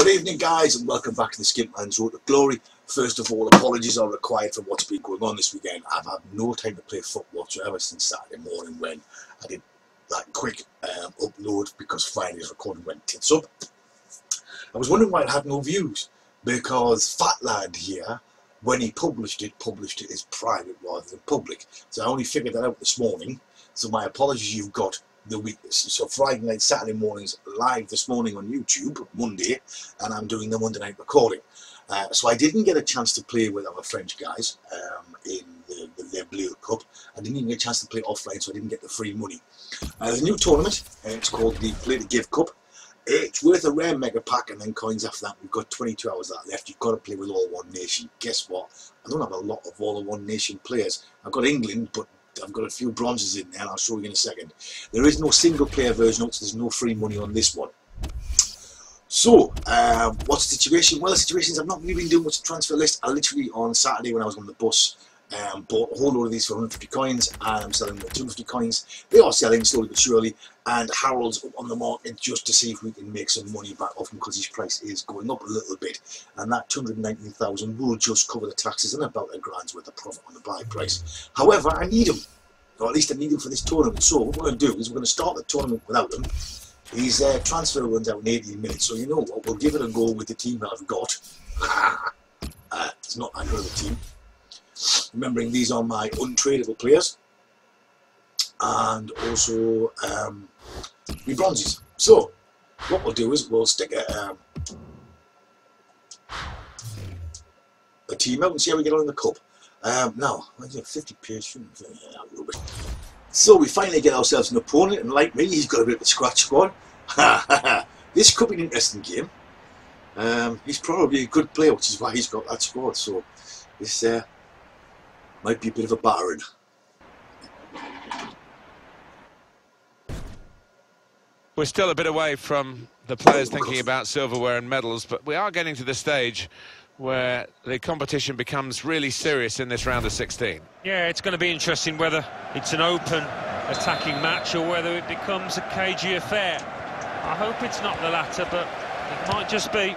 Good evening, guys, and welcome back to the Skint Man's Road to Glory. First of all, apologies are required for what's been going on this weekend. I've had no time to play football whatsoever since Saturday morning when I did that quick um, upload because Friday's recording went tits up. I was wondering why it had no views because Fat Lad here, when he published it, published it as private rather than public. So I only figured that out this morning. So my apologies, you've got the week. So Friday night, Saturday mornings live this morning on YouTube, Monday, and I'm doing the Monday night recording. Uh, so I didn't get a chance to play with our French guys um, in the, the Le Bleu Cup. I didn't even get a chance to play offline, so I didn't get the free money. Uh, there's a new tournament, it's called the Play to Give Cup. It's worth a rare mega pack and then coins after that. We've got 22 hours that left. You've got to play with all one nation. Guess what? I don't have a lot of all one nation players. I've got England, but I've got a few bronzes in there and I'll show you in a second. There is no single player version, so there's no free money on this one. So, um, what's the situation? Well, the situation is I've not really been doing much transfer list. I literally on Saturday when I was on the bus um, bought a whole load of these for 150 coins and I'm selling them at 250 coins. They are selling slowly but surely and Harold's up on the market just to see if we can make some money back off him because his price is going up a little bit and that 219,000 will just cover the taxes and about a grand's worth of profit on the buy price. However, I need him, or at least I need him for this tournament. So what we're going to do is we're going to start the tournament without him. His uh, transfer runs out in 18 minutes, so you know what, we'll give it a go with the team that I've got. uh, it's not that good of a team. Remembering these are my untradeable players and also um, my bronzes. So what we'll do is we'll stick a, um, a team out and see how we get on in the cup. Um, now, 50 pairs, rubbish. So we finally get ourselves an opponent, and like me, he's got a bit of a scratch squad. this could be an interesting game. Um, he's probably a good player, which is why he's got that squad. So this uh, might be a bit of a battering. We're still a bit away from the players oh, thinking about silverware and medals, but we are getting to the stage where the competition becomes really serious in this round of 16. Yeah, it's going to be interesting whether it's an open attacking match or whether it becomes a cagey affair. I hope it's not the latter, but it might just be.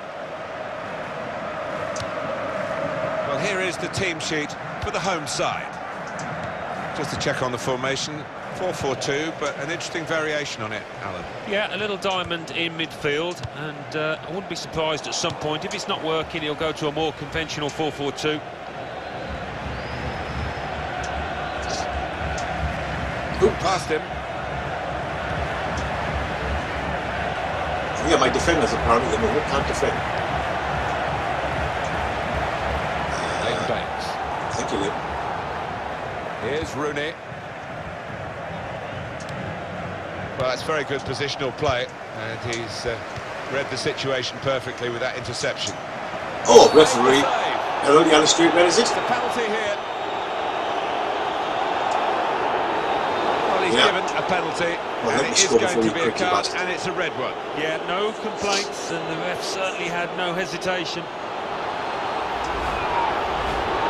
Well, here is the team sheet for the home side. Just to check on the formation, 4-4-2, but an interesting variation on it, Alan. Yeah, a little diamond in midfield, and uh, I wouldn't be surprised at some point, if it's not working, he'll go to a more conventional 4-4-2. Who passed him? Yeah, my defenders apparently at the moment can't defend. Leighton Baines. Thank you, Liam. Rooney. Well, that's very good positional play, and he's uh, read the situation perfectly with that interception. Oh, referee. Hello, Yellow Street, where is it? The penalty here. Well, he's Yeah. given a penalty, Well, and it is going to be a card, bastard. and it's a red one. Yeah, no complaints, and the ref certainly had no hesitation.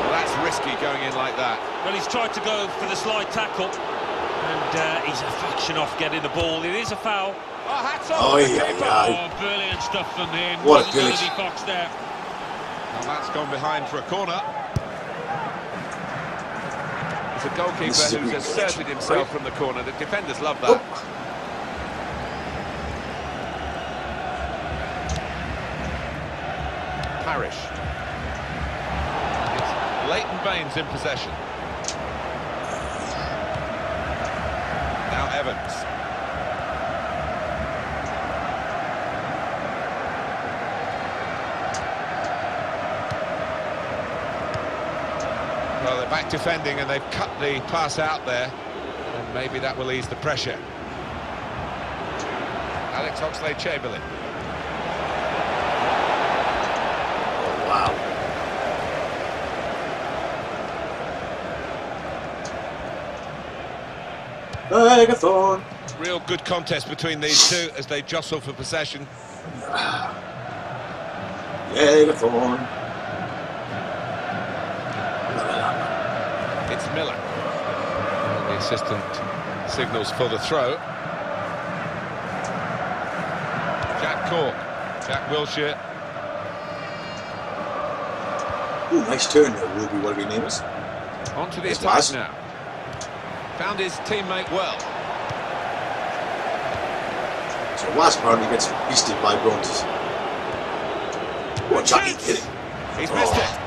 Well, that's risky going in like that. Well, he's tried to go for the slide tackle, and uh, he's a fraction off getting the ball. It is a foul. Oh, hats off! Oh, yeah, keeper. yeah. Oh, brilliant stuff from him. What a Wasn't pillage. Kennedy Fox there. Well, that's gone behind for a corner. It's a goalkeeper who's good asserted collection. himself from the corner. The defenders love that. Oh. Parrish. It's Leighton Baines in possession. Now Evans. Well, they're back defending and they've cut the pass out there. And maybe that will ease the pressure. Alex Oxlade-Chamberlain. Oh, wow. Megaphone. Real good contest between these two as they jostle for possession. Megaphone. Miller. The assistant signals for the throw. Jack Cork, Jack Wilshere. Ooh, nice turn there, Ruby, whatever your name is. On to the That's attack nice. now. Found his teammate well. So Wasp he gets beasted by Brontes. What, Jack, hit oh. it. He's oh. missed it.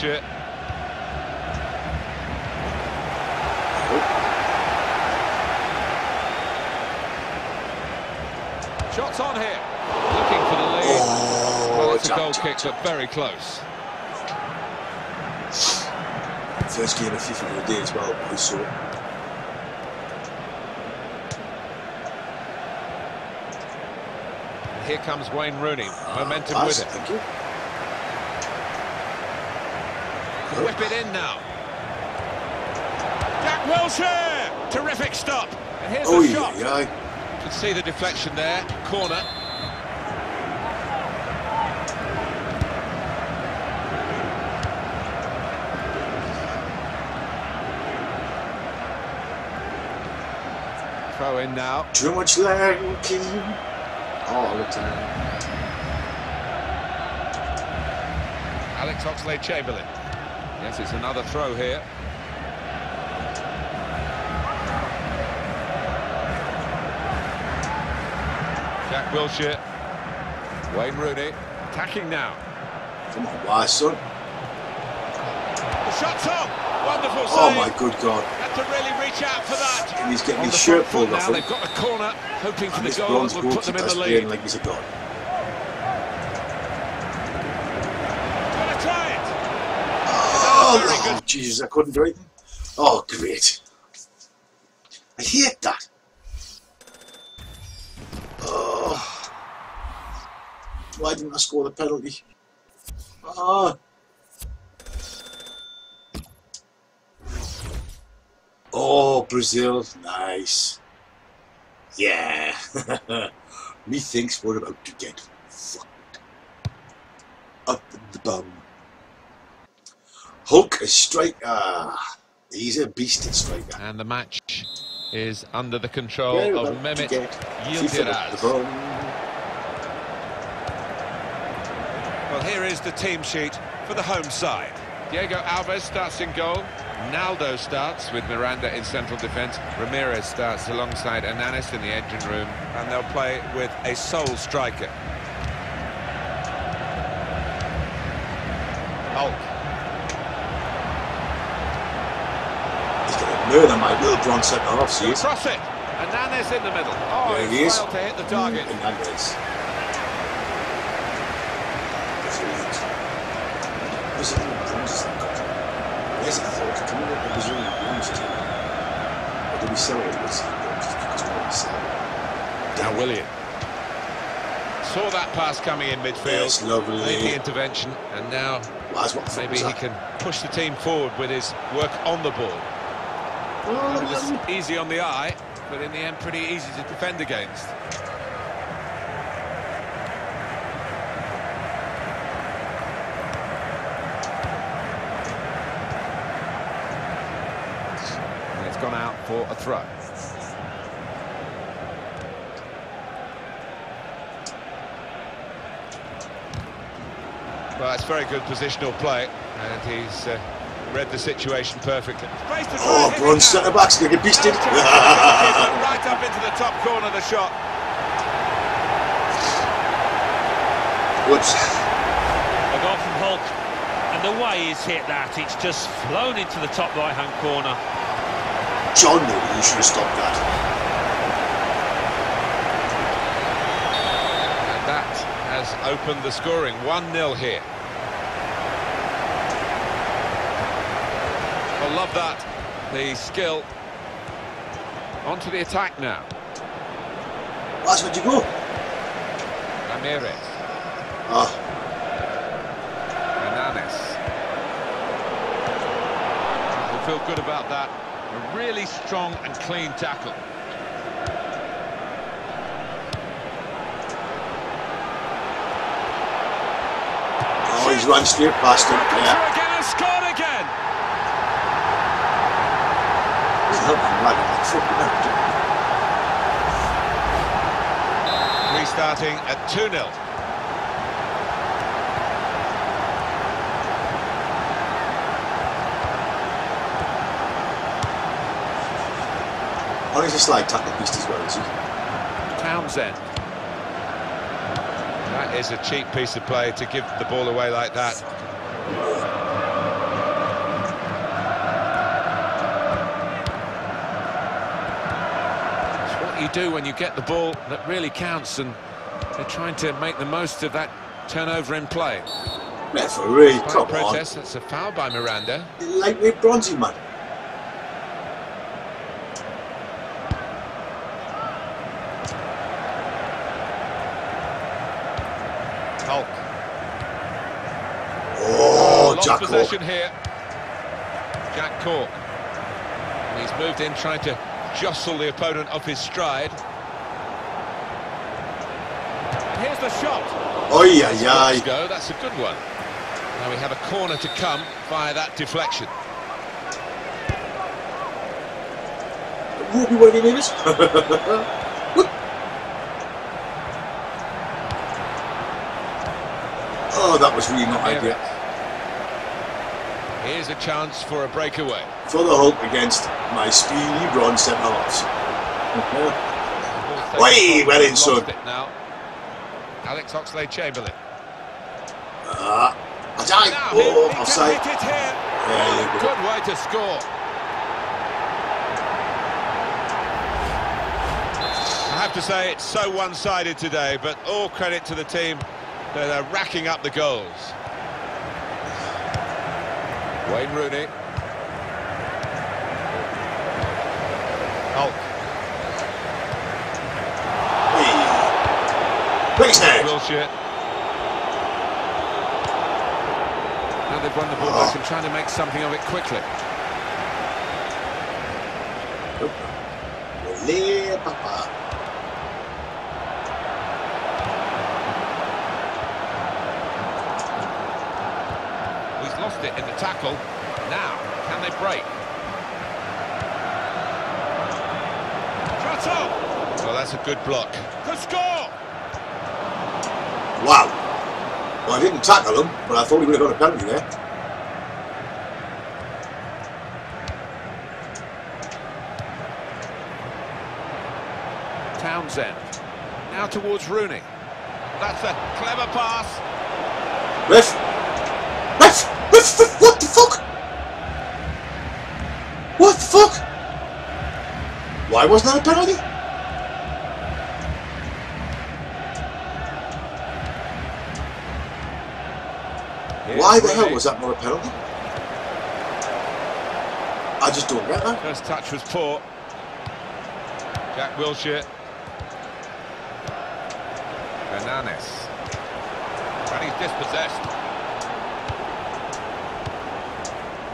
Jack Wilshere. Shots on here. Looking for the lead. Oh, well, it's a goal kick, but very close. First game of FIFA of the day as well, boys, so Here comes Wayne Rooney. Ah, Momentum Laz, with it. Thank you. Whip it in now. Jack Wilshere! Terrific stop. And here's Oh, the yeah, shot. yeah. Can see the deflection there. Corner. Throw in now. Too much lanky all the time. Alex Oxlade-Chamberlain. Yes, it's another throw here. Jack Wilshere. Wayne Rooney. Attacking now. Come on, Waz, son. The shot's on. Wonderful oh, save. Oh my good God. Had to really reach out for that. And he's getting On his shirt pulled off now. They've got the corner, hoping for And the goal will put them in the lead. like he's a god. Gonna try it. Oh. Jesus, I couldn't do anything. Oh, great. I hate that. Oh. Why didn't I score the penalty? Oh. Oh, Brazil. Nice. Yeah. Methinks we're about to get fucked. Up the bum. Hulk, a striker. Ah, he's a beast at striker. Ah. And the match is under the control We're of about to Mehmet get FIFA up the Yildiraz. Well, here is the team sheet for the home side. Diego Alves starts in goal. Naldo starts with Miranda in central defence. Ramires starts alongside Hernanes in the engine room. And they'll play with a sole striker. Hulk. To murder my little bronze centre half, see it? Cross it. Hernanes in the middle. Oh, There he is. to hit the target. That is. Where's the bronzes that got? Where's it Hulk? Can we get the Brazilian bronze team? Or do we sell it the bronzes? Because we sell it. Now Willian. Saw that pass coming in midfield. Yes, lovely. Made the intervention, and now Laz, what the fuck maybe he can push the team forward with his work on the ball. It was easy on the eye, but in the end pretty easy to defend against. And it's gone out for a throw. Well, it's very good positional play, and he's uh, read the situation perfectly. Space to oh, try Oh, and hit it bronze now. centre backs going to get beasted. right up into the top corner of the shot. Whoops. A goal from Hulk, and the way he's hit that, it's just flown into the top right-hand corner. John knew you should have stopped that. And that has opened the scoring. 1-0 here. I love that. The skill. Onto the attack now. That's where'd you go? Ramires. Ah, Hernanes. We feel good about that. A really strong and clean tackle. oh, he's run straight past him. Yeah. through again and scored again. Lagging like fucking hell. Restarting at 2-0. Oh, he's a slide tackle beast as well, is he? Townsend. That is a cheap piece of play to give the ball away like that. Do when you get the ball that really counts and they're trying to make the most of that turnover in play. Referee, Despite come protest, that's a foul by Miranda. on. Lightweight bronzy, man. Hulk. Oh, Lost Jack possession Hawk. here. Jack Cork. And he's moved in trying to jostle the opponent off his stride. Here's the shot. Oh, yeah, yeah. go. That's a good one. Now we have a corner to come via that deflection. Ruby, what your name is? oh, that was really not ideal. Here's a chance for a breakaway. For the hope against my speedy bronze centre halves. Ball well in, lost son. now. Alex Oxlade-Chamberlain. Ah, I died. Now he- Oh, he offside. hit it here. There you go. Good way to score. I have to say it's so one-sided today, but all credit to the team that are racking up the goals. Wayne Rooney. Hulk. Hey. Quick snare. Wilshere. Now they've won the ball back and trying to make something of it quickly. Olé, papa. He's lost it in the tackle. Now, can they break? Shot up! Well, that's a good block. The score! Wow. Well, I didn't tackle him, but I thought he would have got a penalty there. Townsend. Now towards Rooney. That's a clever pass. Ref. Ref. Ref. Ref. What the fuck? What the fuck? Why wasn't that a penalty? Here's Why the hell was that not a penalty? I just don't get that. First touch was poor. Jack Wilshere. Hernanes. And he's dispossessed.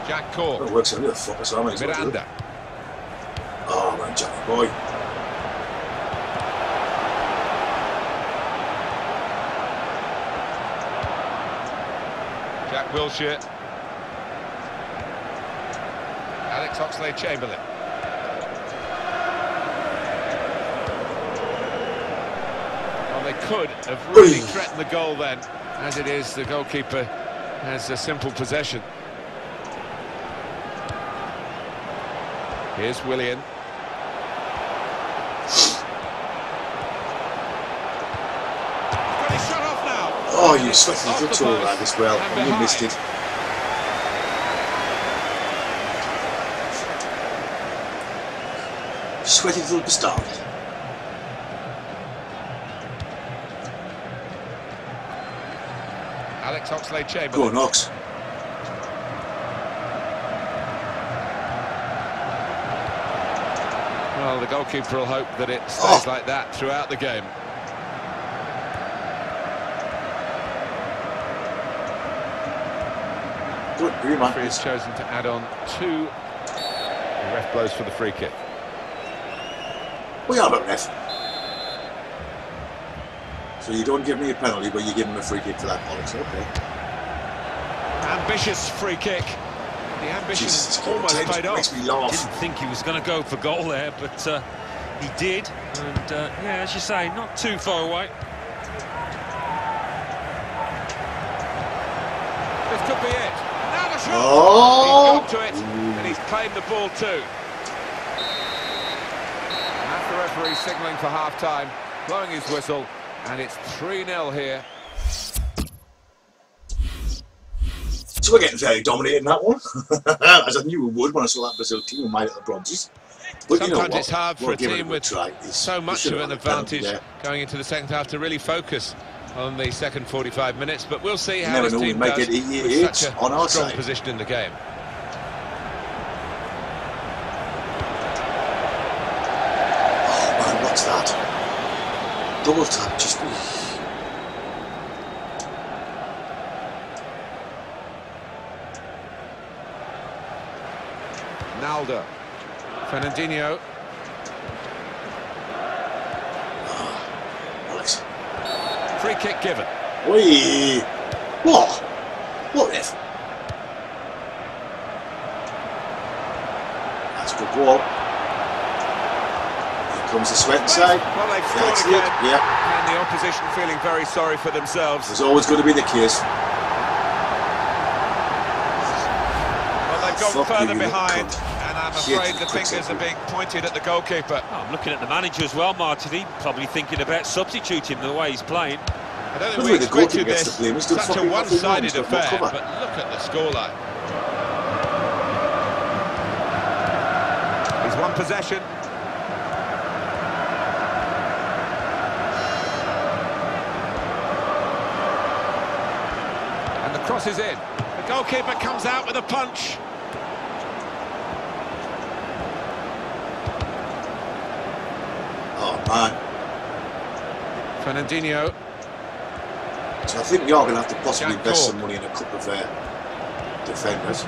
Jack Cork. It works out the fuck, so I might as well do it. Miranda. Oh man, Johnny boy. Jack Wilshere. Alex Oxlade-Chamberlain. Well, they could have really threatened the goal then. As it is, the goalkeeper has a simple possession. Here's Willian. Got his shot off now. Oh, you sweating Off the the tour post like as well, and and you missed it. Sweaty little bastard. Alex Go Oxlade-Chamberlain. on, Ox. Well, the goalkeeper will hope that it stays Oh. like that throughout the game. Good. Referee has chosen to add on two. The ref blows for the free kick. We are about ref. So you don't give me a penalty, but you give him a free kick for that, Alex. Okay. Ambitious free kick. The ambition Jesus, almost it paid off. makes me laugh. Didn't think he was going to go for goal there, but uh, he did. And uh, yeah, as you say, not too far away. This could be it. Now the shot. Oh! He's got to it, and he's claimed the ball too. And that's the referee signalling for half-time, blowing his whistle, and it's 3-0 here. So we're getting very dominated in that one, as I knew we would when I saw that Brazil team and made it the bronzes. But you know Sometimes what? it's hard for We'll a team with try. So much of an advantage going into the second half to really focus on the second 45 minutes, but we'll see how never team does eight- with such a on our strong side. position in the game. Oh man, what's that? Double tap, just be. Fernandinho. Alex. Free kick given. Wee! What? What if? That's a good ball. Here comes the sweat side. Well, they've That's it. Yeah, And the opposition feeling very sorry for themselves. there's always going to be the case. Well, they've gone Fuck further behind, I'm Shit, afraid the fingers are being pointed at the goalkeeper. Oh, I'm looking at the manager as well, Martin. He probably thinking about substituting the way he's playing. I don't By think the we way, the goalkeeper expected this. the blame. He's done Such a fucking nothing wrong. one-sided He's got no affair, but look at the scoreline. He's won possession. And the cross is in. The goalkeeper comes out with a punch. Oh man. Fernandinho. So I think we are going to have to possibly Jack invest Cork. some money in a couple of uh, defenders.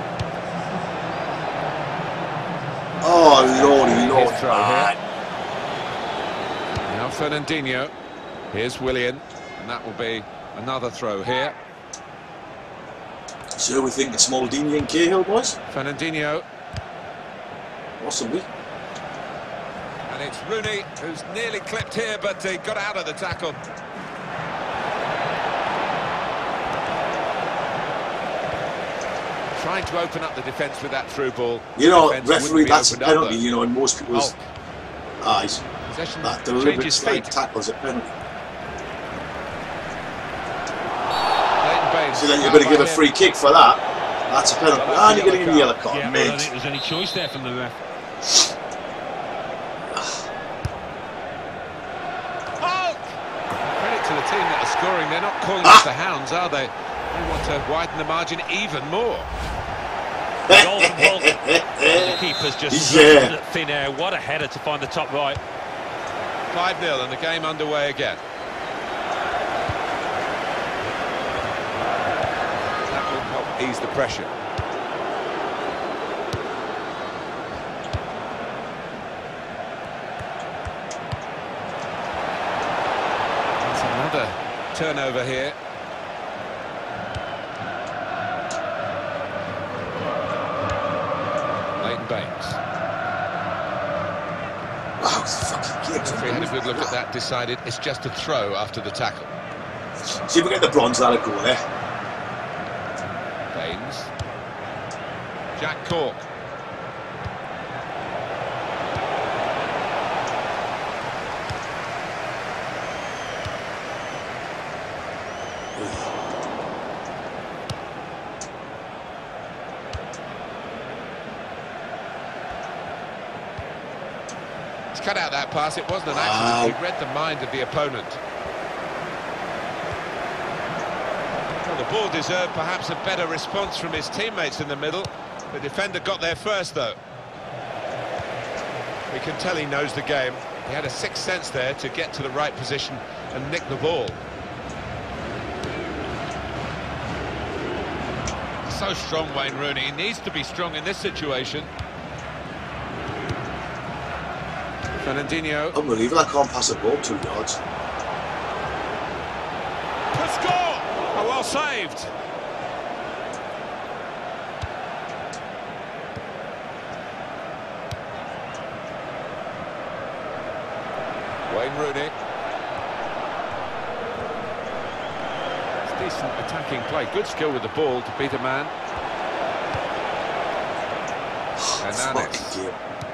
Oh lordy lord, man. Now Fernandinho. Here's Willian. And that will be another throw here. So we think it's Maldini and Cahill, boys? Fernandinho. Possibly. And it's Rooney who's nearly clipped here, but he got out of the tackle. Trying to open up the defence with that through ball. You know, referee, that's a opened up, penalty, you know, in most people's Hulk. eyes. Possession That deliberate changes slight tackle is a penalty. So then you're going to give a him. free kick for that. That's a penalty. Well, and a you're going to give a yellow yellow card, yeah, well, I mate. don't think there's any choice there from the ref. Hulk! Credit to the team that are scoring. They're not calling Ah! us the hounds, are they? They want to widen the margin even more. Goal from the keeper's just Yeah. yeah. thin air. What a header to find the top right. 5-0 and the game underway again. That will help ease the pressure. That's another turnover here. Leighton Baines. Wow, fucking game's Referee had a good look at that, decided it's just a throw after the tackle. See if we get the bronze, out of go there. Baines. Jack Cork. He's cut It wasn't an Wow. accident. Ah. He read the mind of the opponent. Well, the ball deserved perhaps a better response from his teammates in the middle. The defender got there first, though. We can tell he knows the game. He had a sixth sense there to get to the right position and nick the ball. So strong, Wayne Rooney. He needs to be strong in this situation. Fernandinho. Unbelievable, I can't pass a ball two yards. Pascal! Oh, well saved. Wayne Rooney. It's decent attacking play. Good skill with the ball to beat a man. Hernanes.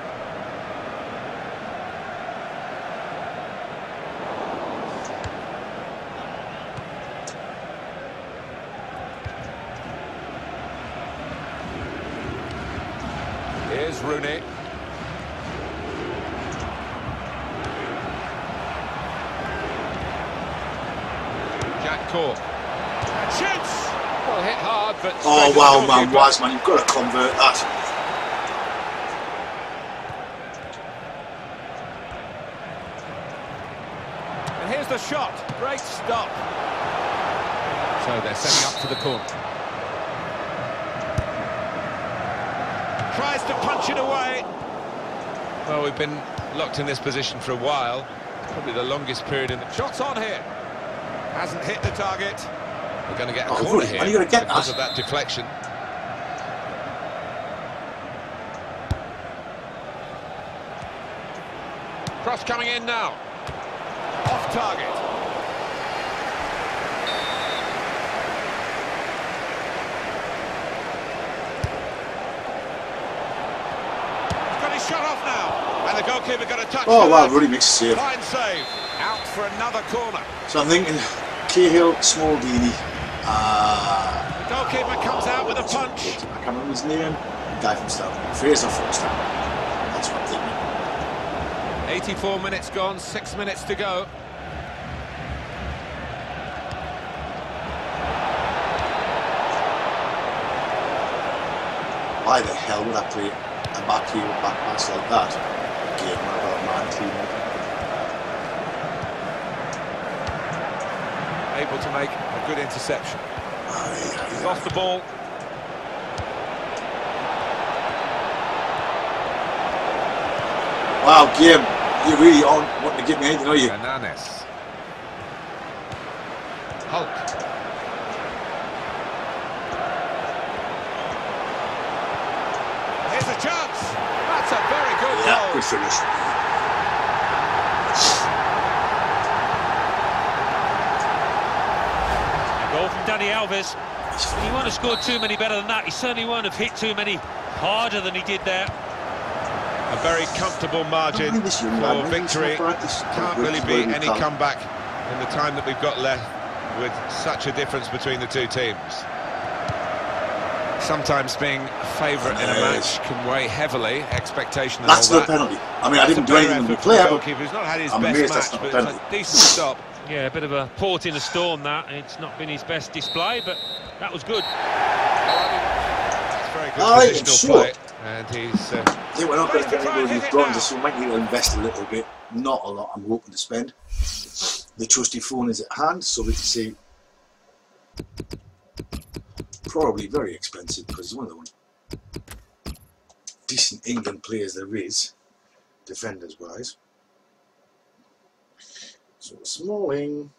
Oh straight wise, man, you've got to convert that. And here's the shot. Great stop. So they're setting up for the corner. Tries to punch it away. Well, we've been locked in this position for a while. Probably the longest period in the... Shots on here. Hasn't hit the target. We're going to get a Oh, corner Rooney, here are you gonna get because that? of that deflection. Cross coming in now. Off target. He's got his shot off now. And the goalkeeper got a touch. Oh wow. Rooney makes a save. Fine save. Out for another corner. So I'm thinking Cahill, Smaldini, uh, The goalkeeper comes out with a punch. I can't remember his name. Guy from Stoke. Fraser from. That's what I'm thinking. 84 minutes gone, six minutes to go. Why the hell would I play a back heel back pass like that? Game where I've got a man clean Able to make a good interception. Aye, He's aye, off the ball. aye. Wow, game. You really aren't wanting to give me anything, are you? Hernanes. Hulk. Here's a chance. That's a very good Yeah, goal. good finish. A goal from Dani Alves. He won't have scored too many better than that. He certainly won't have hit too many harder than he did there. A very comfortable margin think this young lad, for victory. not Can't really be any comeback in the time that we've got left with such a difference between the two teams. Sometimes being a favourite in a match can weigh heavily, expectation and That's all no that. penalty. I mean, I didn't a do better anything with the effort from the but goalkeeper. He's not had his I'm best match, but a it's a decent stop. Yeah, a bit of a port in a storm that. It's not been his best display, but that was good. It's very good Aye, positional sure. play, and he's uh, I think we're not going to get and hit bronze, so we might need to invest a little bit. Not a lot, I'm hoping to spend. The trusty phone is at hand, so we can see. Probably very expensive because it's one of the one decent England players there is, defenders wise. So Smalling.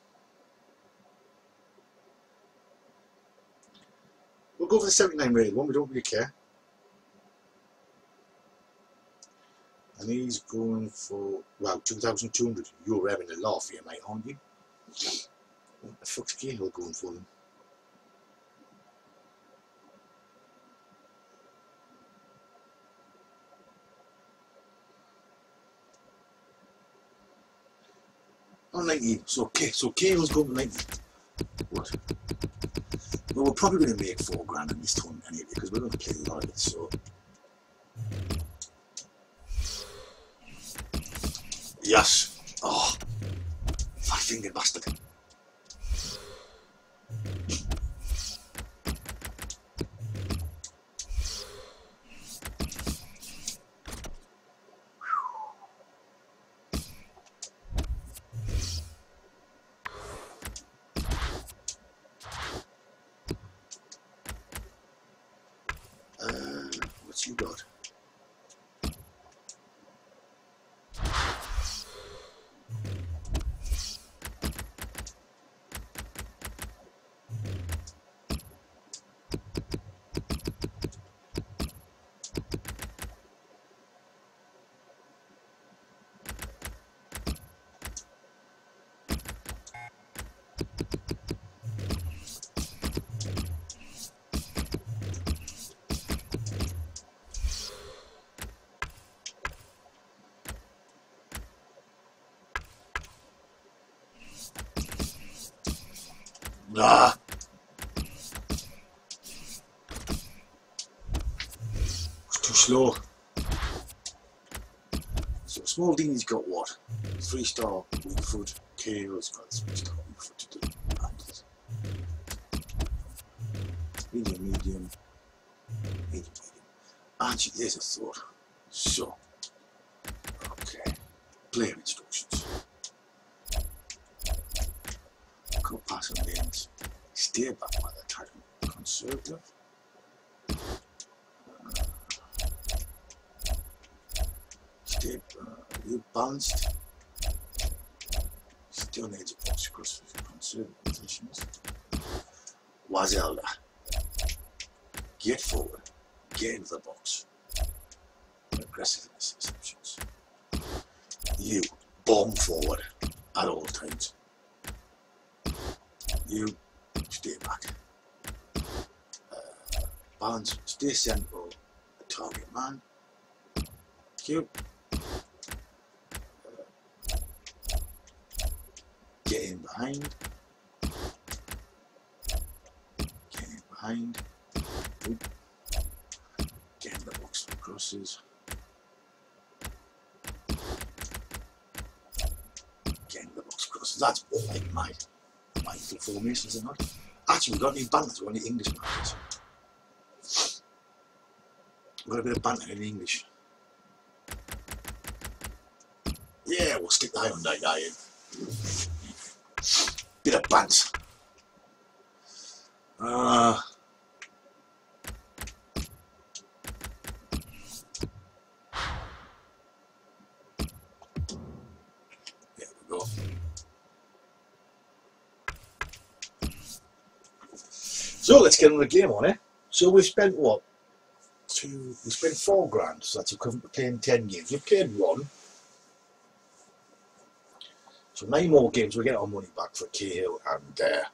We'll go for the 79 rated one, we don't really care. And he's going for, well, 2,200. You're having a laugh here, mate, aren't you? What the fuck's Cahill going for then? Oh, 90. So, okay, so Cahill's going for 90. What? Well, we're probably going to make four grand in this tournament anyway, because we're going to play a lot of it, so. Yes. Oh. my finger bastard. So Smaldini's got what? Three star weak foot. Kale's got three star weak foot to do. Medium, medium. Medium, medium. Actually, there's a thought. So, okay. Player instructions. Go pass on lanes. Stay back while they're trying conservative. Stay uh, you balanced. The edge of box across conservative positions. Wazelda. Get forward. Get into the box. Aggressiveness exceptions. You bomb forward at all times. You stay back. Uh, balance, stay central, target man. Cute. In behind. In behind. Oop. Get the box crosses. Get the box crosses. That's all like my my formations are not. Actually, we've got any banter on the English matches. We've got a bit of banter in English. Yeah, we'll stick the Hyundai guy in. Bit of banter. Uh, there we go. So let's get on the game on it. So we spent what? Two. We spent four grand. So that's equivalent to playing ten games. We've played one. So nine more games. We get our money back for Cahill and uh,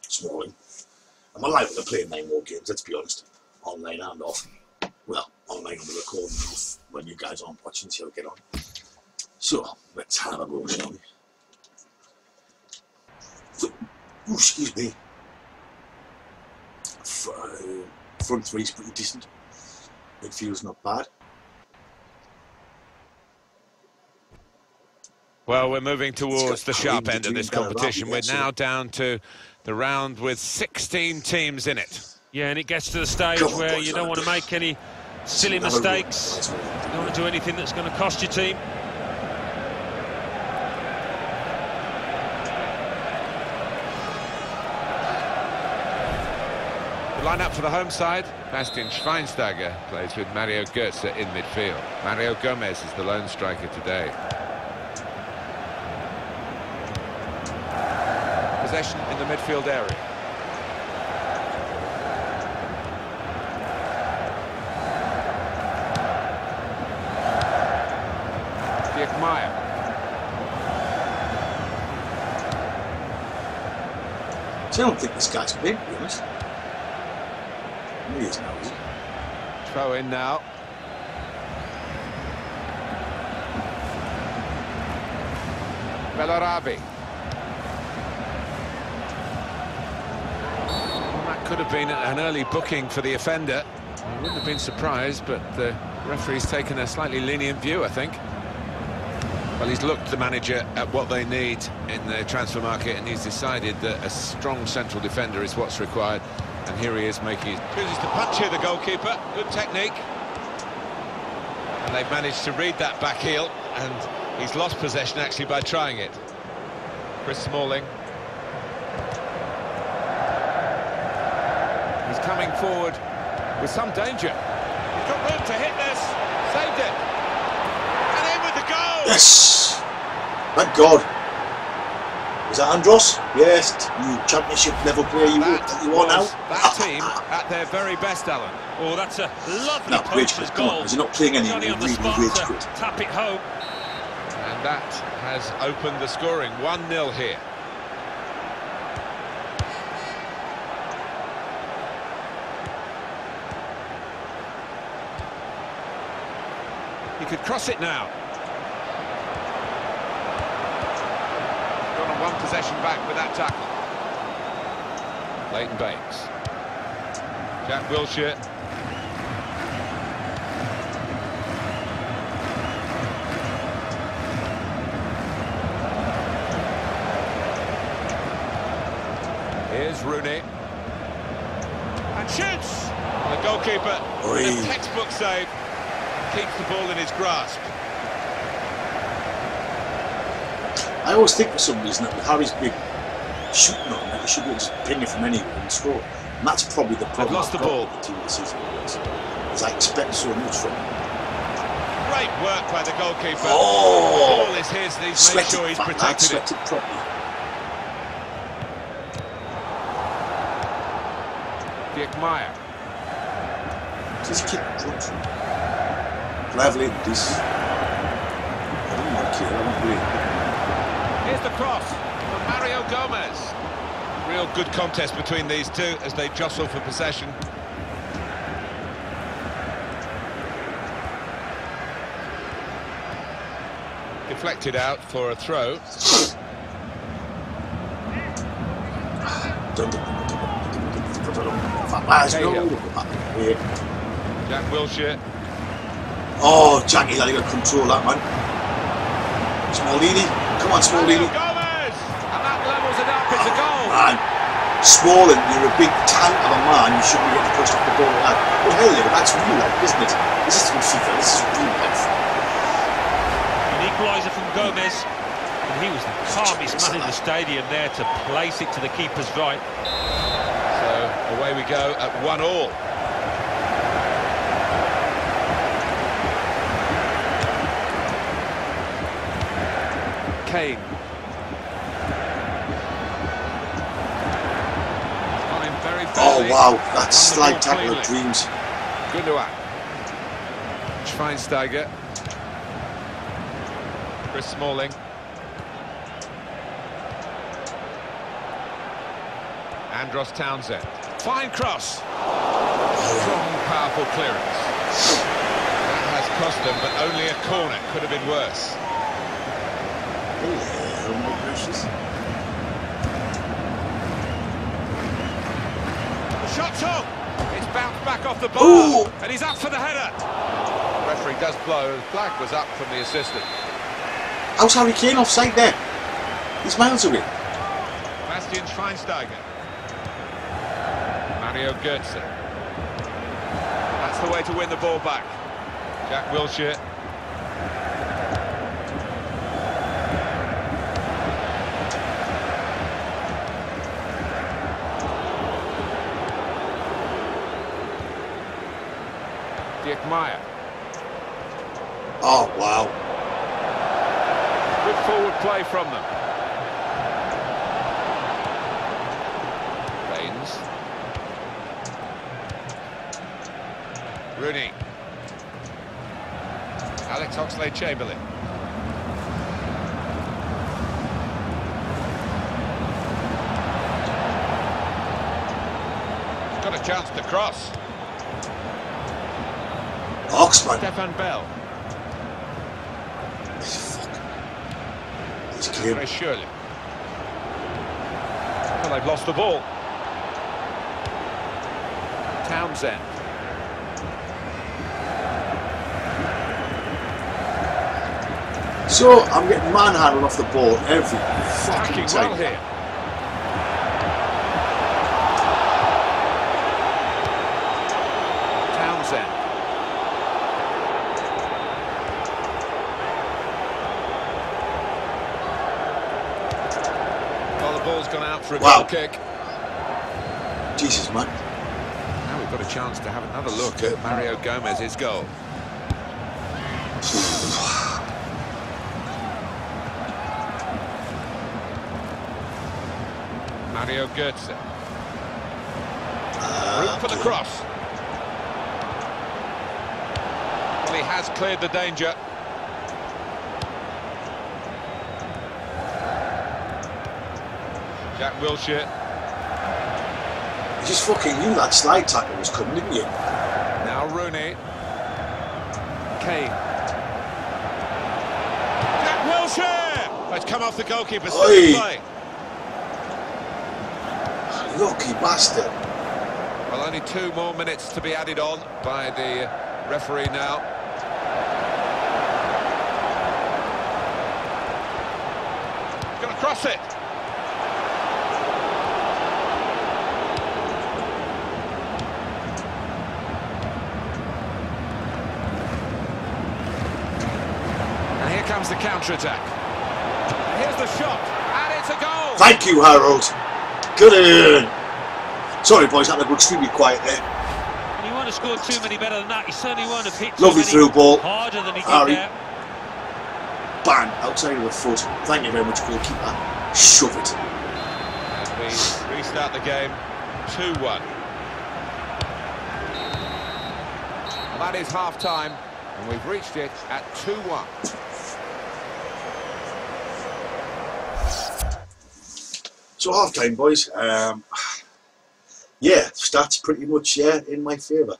Smalling. I'm alive to play nine more games. Let's be honest, online and off. Well, online on the recording off when you guys aren't watching. So get on. So let's have a go, shall we? Excuse me. Front three's pretty decent. Midfield's not bad. Well, we're moving towards the sharp end of this competition. We're now down to the round with 16 teams in it. Yeah, and it gets to the stage where you don't want to make any silly mistakes. You don't want to do anything that's going to cost your team. The lineup for the home side, Bastian Schweinsteiger plays with Mario Götze in midfield. Mario Gomez is the lone striker today. Possession in the midfield area. Dirk Meyer. See, I don't think this guy's big, to be honest. He is now, is he? Throw in now. Bellarabi. Well, that could have been an early booking for the offender. I wouldn't have been surprised, but the referee's taken a slightly lenient view, I think. Well, he's looked, the manager, at what they need in the transfer market, and he's decided that a strong central defender is what's required. And here he is making it. Chooses to punch here, the goalkeeper. Good technique. And they've managed to read that back heel, and he's lost possession actually by trying it. Chris Smalling. Coming forward with some danger. He's got room to hit this. Saved it. And in with the goal! Yes! Thank God. Was that Andros? Yes, you championship level player you, That you are now. that team at their very best, Alan. Oh, that's a lovely No, rage poacher's quit, come on, goal. because you're not playing any Johnny on the really spot rage to tap it home. And that has opened the scoring. 1-0 here. Cross it now. Gone on one possession back with that tackle. Leighton Baines. Jack Wilshere. Here's Rooney. And shoots! The goalkeeper, with a textbook save, keeps the ball in his grasp. I always think for some reason that with Harry's big shooting on that, he should be able to just ping it from anywhere and score. And that's probably the problem lost I've the ball. with the team this season. Is, I expect so much from him. Great work by the goalkeeper. Oh! Ball is his, he's made sure he's protected it. properly. Dick Meyer. Drops him. Lively, this. I don't mark here, I don't play. Here's the cross from Mario Gomez. Real good contest between these two as they jostle for possession. Deflected out for a throw. Jack Wilshere Oh, Jackie, that you got to control that, man. Smallini, come on, Mario ah, Smallini. Gomez! And that levels it up. It's a goal. Man, Smalling, you're a big tank of a man. You shouldn't be getting pushed off the ball like that. But hell, yeah, that's real life, isn't it? This isn't FIFA. This is real life. An equaliser from Gomez. And he was the calmest man in the stadium there to place it to the keeper's right. So away we go at one all. Kane. On him very Oh wow, Won that's slide ball tackle of cleanly. dreams. Gundogan. Schweinsteiger. Chris Smalling. Andros Townsend. Fine cross. Strong, powerful clearance. That has cost them, but only a corner. Could have been worse. Oh my gracious. The shot's on. It's bounced back off the bar. Ooh. And he's up for the header. referee does blow. The flag was up from the assistant. How's Harry Kane offside there? He's miles away. Bastian Schweinsteiger. Mario Götze. That's the way to win the ball back. Jack Wilshere. Meyer. Oh wow. Good forward play from them. Baines. Rooney. Alex Oxlade-Chamberlain. He's got a chance to cross. Oxman. Stefan Bell. Fuck. He's clear. Chris Shirley. Well, they've lost the ball. Townsend. So I'm getting manhandled off the ball every fucking Attacking time. well here. Townsend. Well, the ball's gone out for a Wow. goal kick. Jesus, man. Now we've got a chance to have another look at Mario Gomez's goal. Mario Götze. Room for the cross. Well, he has cleared the danger. Jack Wilshere. You just fucking knew that slide tackle was coming, didn't you? Now Rooney. Kane. Jack Wilshere! It's come off the goalkeeper's Oi. play. Lucky bastard. Well, only two more minutes to be added on by the referee now. Going to cross it. And here comes the counter-attack. Here's the shot, and it's a goal! Thank you, Harold. Good in. Sorry, boys, I'm extremely quiet there. And he won't have scored too many better than that. He certainly won't have hit too Lovely through ball. harder than he did Harry. there. Bang, outside of the foot. Thank you very much, goalkeeper. Shove it. We restart the game 2-1. That is half-time, and we've reached it at 2-1. So half time, boys. Um, yeah, stats pretty much yeah in my favour.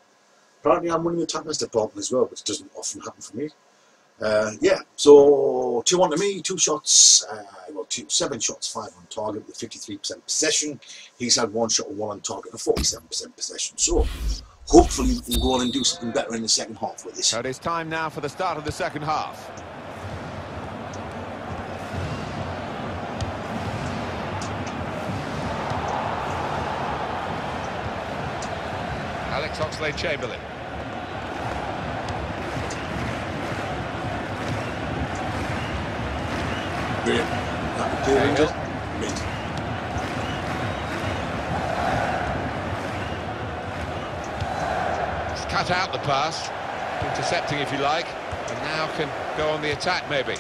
Apparently, I'm winning the attackers department as well, which doesn't often happen for me. Uh, yeah, so two on to me, two shots, uh, well, two, seven shots, five on target with 53% possession. He's had one shot, one on target, and 47% possession. So hopefully, we can go on and do something better in the second half with this. So it is time now for the start of the second half. Alex Oxlade-Chamberlain. Brilliant. That would do it. Mid. He's cut out the pass, intercepting if you like, and now can go on the attack maybe.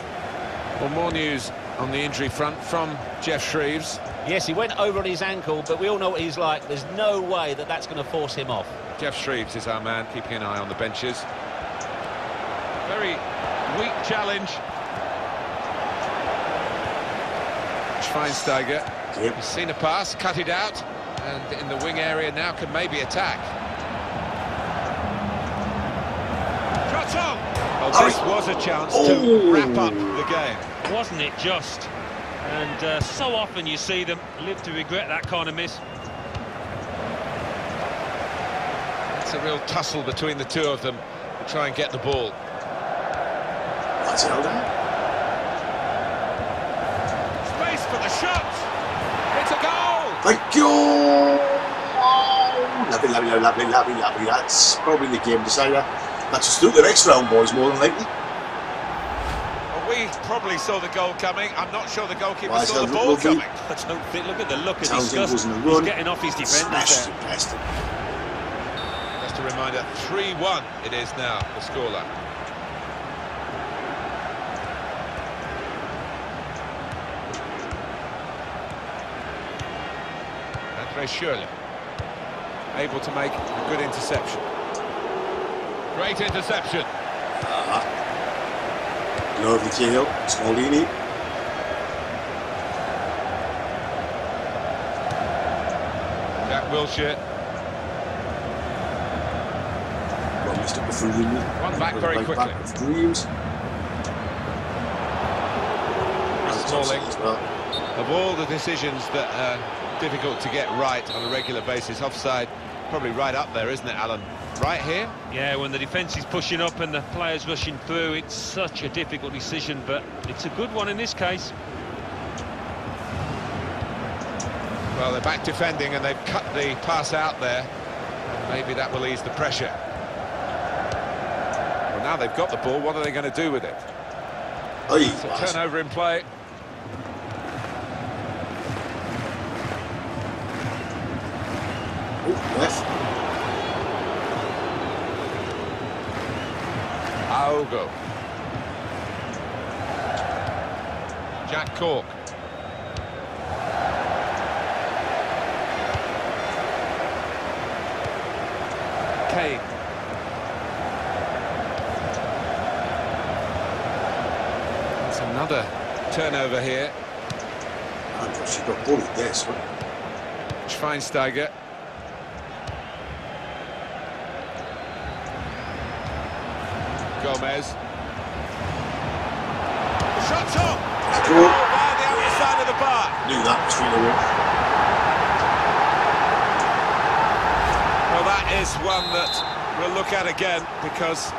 Well, more news on the injury front from Geoff Shreeves. Yes, he went over on his ankle, but we all know what he's like. There's no way that that's going to force him off. Geoff Shreeves is our man, keeping an eye on the benches. Very weak challenge. Schweinsteiger, Yep. he's seen a pass, cut it out, and in the wing area now can maybe attack. Shot! Oh, this was a chance to Oh. wrap up the game. Wasn't it just? And uh, so often you see them live to regret that kind of miss. It's a real tussle between the two of them to try and get the ball. That's it, Alden. Space for the shot! It's a goal! Thank you! Oh, lovely, lovely, lovely, lovely, lovely. That's probably the game decider. That's just through the next round, boys, more than likely. Well, we probably saw the goal coming. I'm not sure the goalkeeper Why, saw the ball lovely. coming. I don't think. Look at the look of Townsend disgust. goes in the He's getting off his defenders Smashed there. him. Just a reminder, 3-1 it is now, the scoreline. Andre Schürrle, able to make a good interception. Great interception. Lovely Cahill, Smallini. Jack Wilshere, Well, missed up the free Williams. One back very quickly. Back with Williams. Chris And Smalling. Well. Of all the decisions that are difficult to get right on a regular basis, offside probably right up there, isn't it, Alan? Right here? Yeah, when the defence is pushing up and the players rushing through, it's such a difficult decision, but it's a good one in this case. Well, they're back defending and they've cut the pass out there. Maybe that will ease the pressure. Now they've got the ball, what are they going to do with it? Aye, It's a turnover in play. Oh, left. Aogo. Jack Cork. Kane. That's another turnover here. And she got bullied there, so. Schweinsteiger. Gomez. The shot's on! Go. by the other side of the bar. Knew that was really well. that is one that we'll look at again because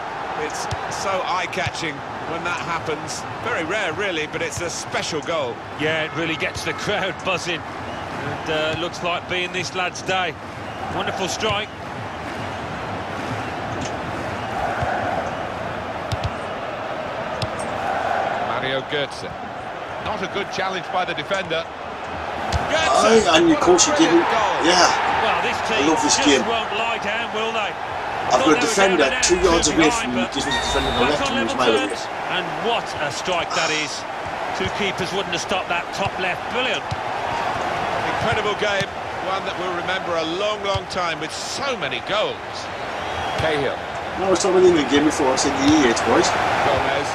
it's so eye-catching when that happens. Very rare, really, but it's a special goal. Yeah, it really gets the crowd buzzing. And uh, looks like being this lad's day. Wonderful strike. Mario Götze. Not a good challenge by the defender. Aye, and of course he didn't. Yeah, Well, this team love this just game. won't lie down, will they? I've got a Thought they were defender two yards away from me, but just with the defender the left on and he was level mile away. terms. And what a strike that is. Two keepers wouldn't have stopped that top left. Brilliant. Incredible game, one that we'll remember a long, long time with so many goals. Cahill, No, I was talking about the game before, I said the E8 boys. Gomez.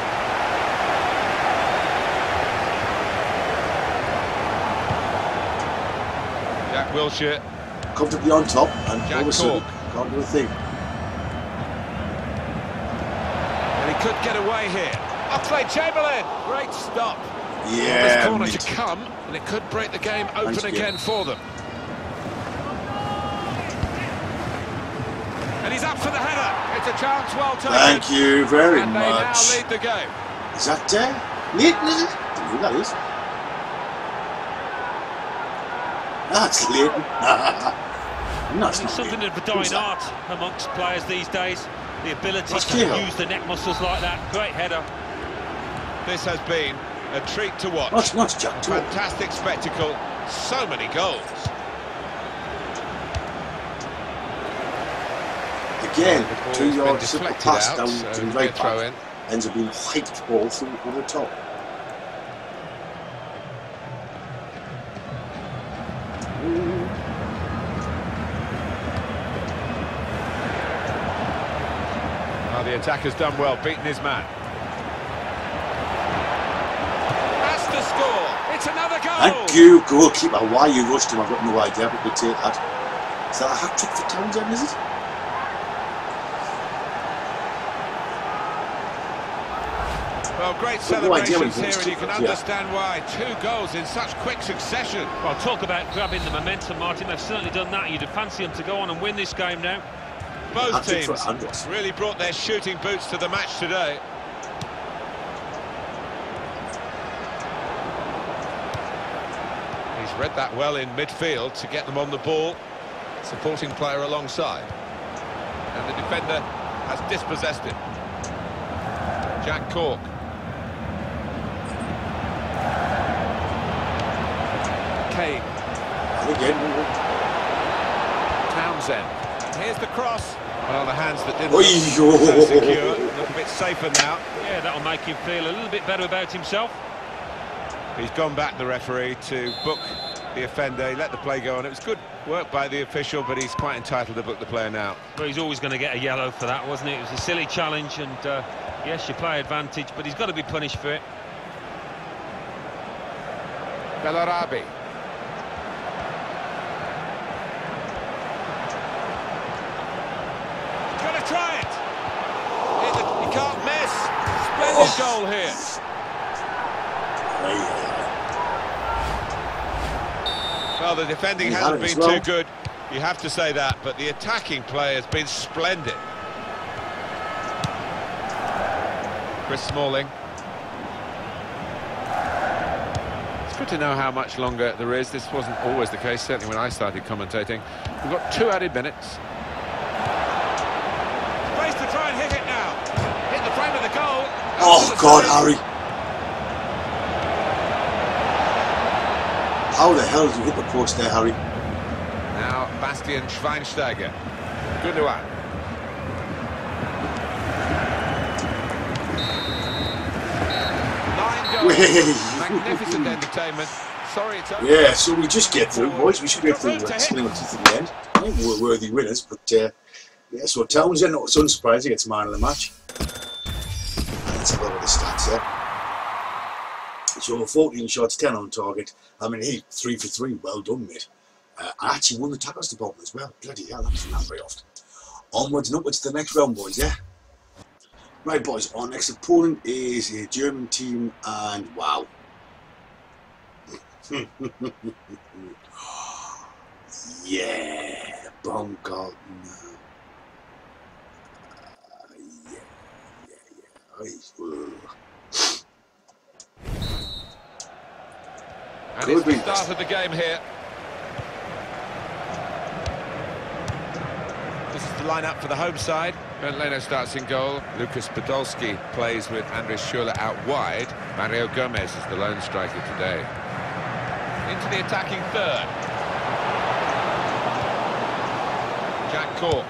Jack Wilshere, Comfortably on top, and Jack all of a sudden, Cork. can't do a thing. and he could get away here. Oxlade Chamberlain, great stop. Yeah. this Yeah, corner mate. to come, and it could break the game open Nice game. again for them. And he's up for the header. It's a chance well taken. Thank you very and they much. now lead the game. Is that uh, Leighton, is it? I don't know that is. That's Leighton. no, it's It's not something of a dying art amongst players these days. The ability That's to Cahill. use the neck muscles like that. Great header. This has been a treat to watch. Not, not Jack Torp. Fantastic spectacle. So many goals. Again, two yards simple pass out, down so to the right back. in. Ends up being hiked ball through over the top. Oh, the attacker's done well, beaten his man. That's the score. It's another goal. Thank you, goalkeeper. Why you rushed him, I've got no idea, but we'll take that. Is that a hat trick for Townsend, is it? Well, great Got no celebrations here, and you it, can yeah. understand why. Two goals in such quick succession. Well, talk about grabbing the momentum, Martin. They've certainly done that. You'd fancy them to go on and win this game now. Both teams really brought their shooting boots to the match today. Read that well in midfield to get them on the ball. Supporting player alongside. And the defender has dispossessed it. Jack Cork. Kane. Again, Townsend. Here's the cross. Well, the hands that didn't Oi, look so secure. Look a bit safer now. Yeah, that'll make him feel a little bit better about himself. He's gone back, the referee, to book the offender. He let the play go on. It was good work by the official, but he's quite entitled to book the player now. But he's always going to get a yellow for that, wasn't it? It was a silly challenge, and uh, yes, you play advantage, but he's got to be punished for it. Bellarabi. Gonna try it. He can't miss. Splendid Oh. goal here. Well, the defending He's hasn't been too good. You have to say that, but the attacking play has been splendid. Chris Smalling. It's good to know how much longer there is. This wasn't always the case, certainly when I started commentating. We've got two added minutes. Space to try and hit it now. Hit the frame of the goal. Oh, God. Harry. How the hell did you hit the post there, Harry? Now Bastian Schweinsteiger. Gundogan. Magnificent entertainment. Sorry it's over. Yeah, so we just get through, boys. We should get through the skinny ones to the end. I think we're worthy winners, but uh, yeah, so Townsend, not so unsurprising, gets man of the match. So 14 shots, 10 on target. I mean, he three for three. Well done, mate. Uh, I actually won the tackles department as well. Bloody hell, that doesn't happen very often. Onwards and upwards to the next round, boys. Yeah. Right, boys. Our next opponent is a German team, and wow. yeah, Baumgartner. Uh, yeah, yeah, yeah. And Could it's be. the start of the game here. This is the lineup for the home side. Bernd Leno starts in goal. Lucas Podolski plays with Andres Schürrle out wide. Mario Gomez is the lone striker today. Into the attacking third. Jack Cork.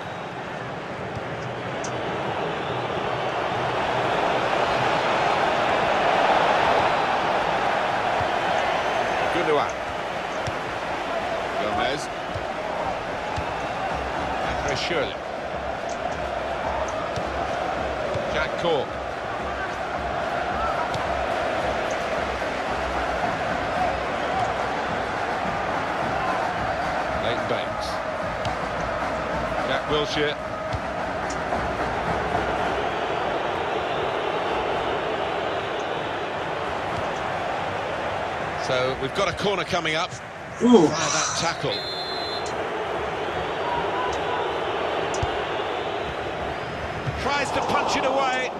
Gundogan. Gomez. Andres Schürrle. Jack Cork. Leighton Baines. Jack Wilshere. So we've got a corner coming up. Ooh. Via that tackle. Tries to punch it away.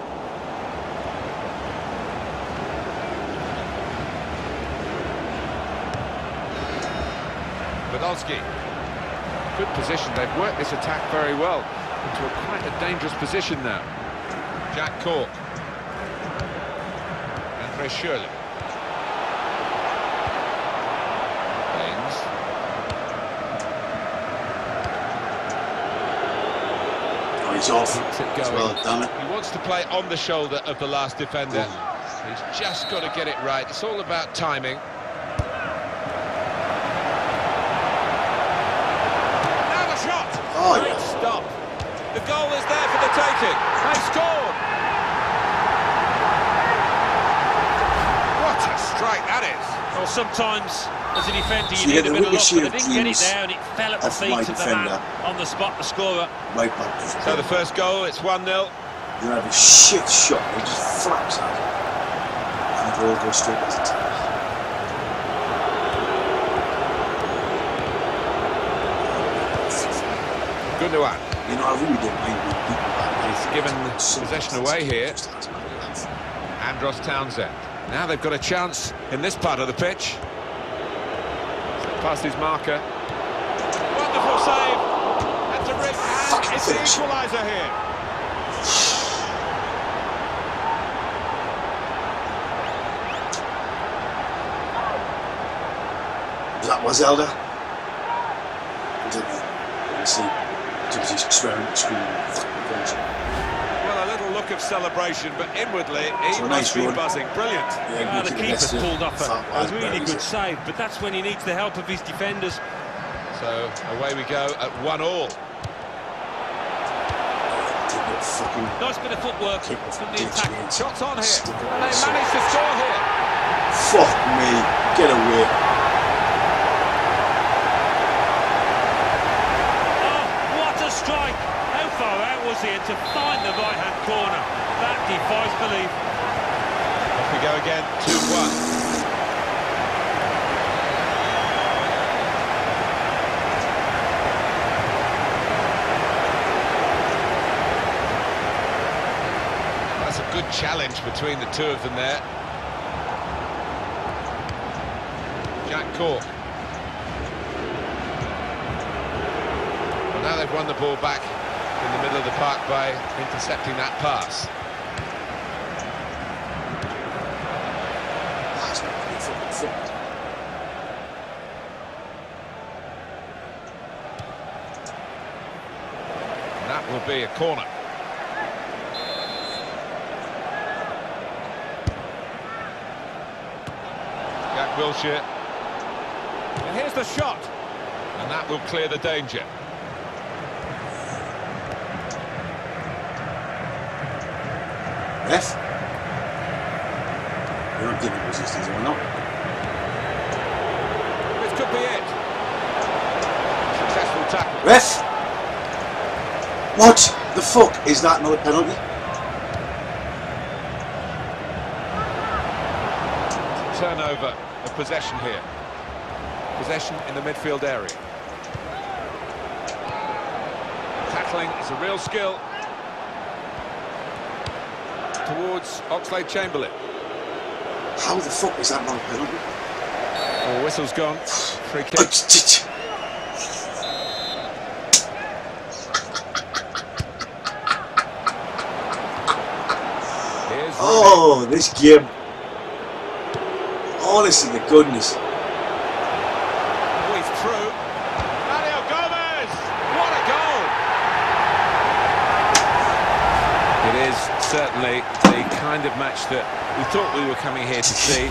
Podolski. Good position. They've worked this attack very well into a quite a dangerous position now. Jack Cork. Andre Schürrle. Baines. Oh, he's off. Keeps it As going. well, it. He wants to play on the shoulder of the last defender. He's just got to get it right. It's all about timing. Is there for the. They scored! What a strike that is! Well, sometimes as a defender you you need a get bit of luck, ricochet but they didn't get it dreams there and it fell at the feet of the man on the spot, the scorer. Right back. Just So the first goal, it's 1-0. You have a shit shot. it just flaps out. And the ball goes straight to the top. Gundogan. You know, I really don't mind when people like He's given possession away here. just has my love. Andros Townsend. Now they've got a chance in this part of the pitch. Past his marker. Wonderful save. That's a rip. And it's the equaliser here. That? Was it? Obviously, it was his experiment screen. Fucking. Well, a little look of celebration, but inwardly he So must nice be run. buzzing. Brilliant. Yeah, Ah, good the to keeper's best pulled off a, a really good he's- save, but that's when he needs the help of his defenders. So away we go at one all. Take that fucking Nice bit of footwork kick off from the the attack. Shots on here. And they in. managed to score here. Fuck me. Get away. Oh, what a strike! How far out was he to find the right-hand corner? That defies belief. Off we go again, 2-1. That's a good challenge between the two of them there. Jack Cork. Now they've won the ball back in the middle of the park by intercepting that pass. That's not good fucking football. And that will be a corner. Jack Wilshere. And here's the shot. And that will clear the danger. Ref? You're not giving resistance, I not? This could be it. Successful tackle. Ref? What the fuck is that not a penalty? Turnover of possession here. Possession in the midfield area. Tackling is a real skill. Towards Oxlade-Chamberlain. How the fuck is that not penalty? Oh, whistle's gone. Free kick. Oh, this game. Oh, Honestly, the goodness. Oh, he's through. Mario Gomez! What a goal! It is certainly the kind of match that we thought we were coming here to see.